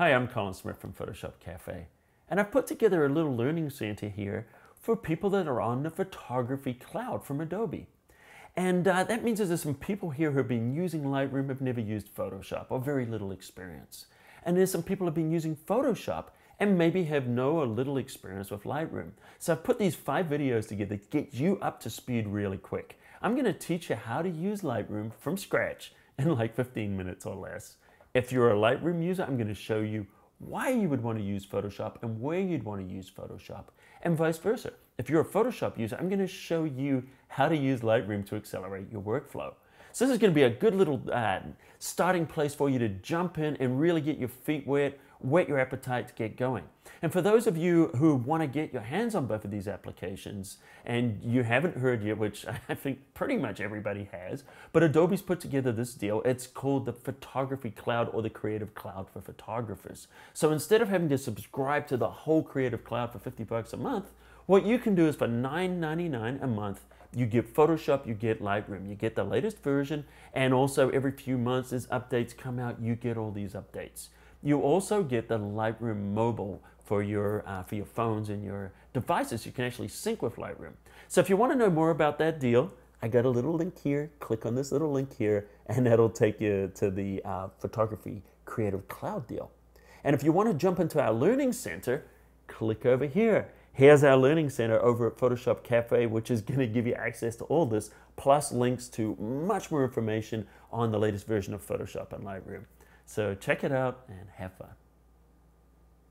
Hi, I'm Colin Smith from Photoshop Cafe, and I've put together a little learning center here for people that are on the photography cloud from Adobe. And uh, that means there's some people here who have been using Lightroom have never used Photoshop or very little experience. And there's some people who have been using Photoshop and maybe have no or little experience with Lightroom. So I've put these five videos together to get you up to speed really quick. I'm gonna teach you how to use Lightroom from scratch in like 15 minutes or less. If you're a Lightroom user, I'm going to show you why you would want to use Photoshop and where you'd want to use Photoshop, and vice versa. If you're a Photoshop user, I'm going to show you how to use Lightroom to accelerate your workflow. So this is going to be a good little uh, starting place for you to jump in and really get your feet wet, whet your appetite to get going. And for those of you who want to get your hands on both of these applications and you haven't heard yet, which I think pretty much everybody has, but Adobe's put together this deal. It's called the Photography Cloud or the Creative Cloud for photographers. So instead of having to subscribe to the whole Creative Cloud for 50 bucks a month, what you can do is for $9.99 a month, you get Photoshop, you get Lightroom, you get the latest version, and also every few months as updates come out, you get all these updates. You also get the Lightroom mobile for your, uh, for your phones and your devices. You can actually sync with Lightroom. So if you want to know more about that deal, I got a little link here. Click on this little link here, and that'll take you to the uh, Photography Creative Cloud deal. And if you want to jump into our Learning Center, click over here. Here's our Learning Center over at Photoshop Cafe, which is going to give you access to all this, plus links to much more information on the latest version of Photoshop and Lightroom. So check it out and have fun.